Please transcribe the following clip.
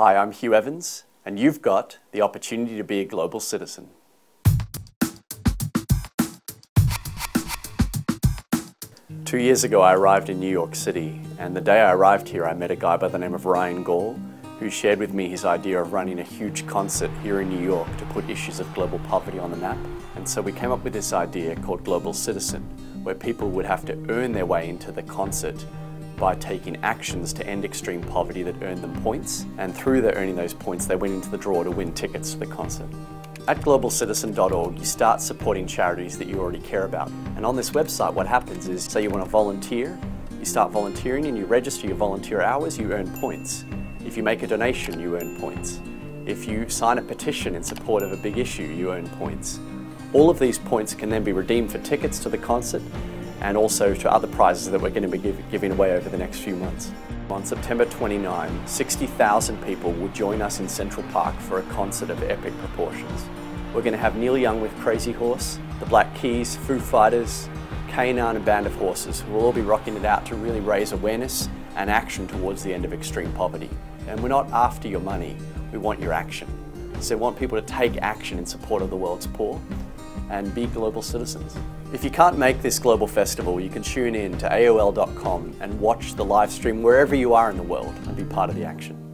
Hi, I'm Hugh Evans, and you've got the opportunity to be a global citizen. Two years ago, I arrived in New York City, and the day I arrived here, I met a guy by the name of Ryan Gall, who shared with me his idea of running a huge concert here in New York to put issues of global poverty on the map. And so we came up with this idea called Global Citizen, where people would have to earn their way into the concert by taking actions to end extreme poverty that earned them points. And through their earning those points, they went into the draw to win tickets to the concert. At globalcitizen.org, you start supporting charities that you already care about. And on this website, what happens is, say you want to volunteer, you start volunteering and you register your volunteer hours, you earn points. If you make a donation, you earn points. If you sign a petition in support of a big issue, you earn points. All of these points can then be redeemed for tickets to the concert and also to other prizes that we're going to be give, giving away over the next few months. On September 29, 60,000 people will join us in Central Park for a concert of epic proportions. We're going to have Neil Young with Crazy Horse, the Black Keys, Foo Fighters, K'naan and Band of Horses. who will all be rocking it out to really raise awareness and action towards the end of extreme poverty. And we're not after your money, we want your action. So we want people to take action in support of the world's poor and be global citizens. If you can't make this global festival, you can tune in to AOL.com and watch the live stream wherever you are in the world and be part of the action.